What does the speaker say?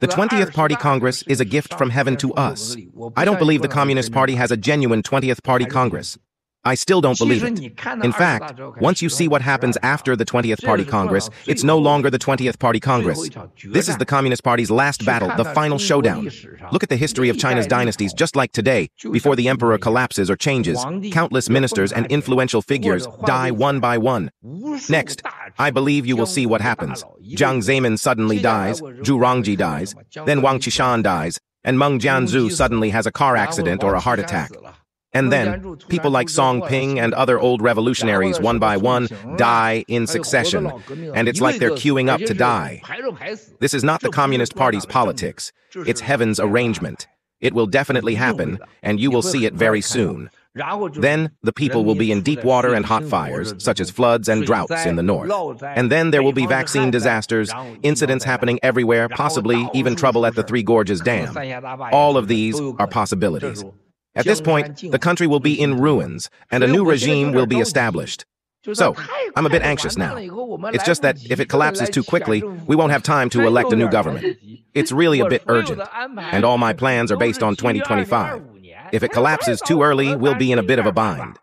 The 20th Party Congress is a gift from heaven to us. I don't believe the Communist Party has a genuine 20th Party Congress. I still don't believe it. In fact, once you see what happens after the 20th Party Congress, it's no longer the 20th Party Congress. This is the Communist Party's last battle, the final showdown. Look at the history of China's dynasties just like today, before the emperor collapses or changes. Countless ministers and influential figures die one by one. Next, I believe you will see what happens. Jiang Zemin suddenly dies, Zhu Rongji dies, then Wang Qishan dies, and Meng Jianzhu suddenly has a car accident or a heart attack. And then, people like Song Ping and other old revolutionaries, one by one, die in succession, and it's like they're queuing up to die. This is not the Communist Party's politics. It's heaven's arrangement. It will definitely happen, and you will see it very soon. Then, the people will be in deep water and hot fires, such as floods and droughts in the north. And then there will be vaccine disasters, incidents happening everywhere, possibly even trouble at the Three Gorges Dam. All of these are possibilities. At this point, the country will be in ruins, and a new regime will be established. So, I'm a bit anxious now. It's just that if it collapses too quickly, we won't have time to elect a new government. It's really a bit urgent, and all my plans are based on 2025. If it collapses too early, we'll be in a bit of a bind.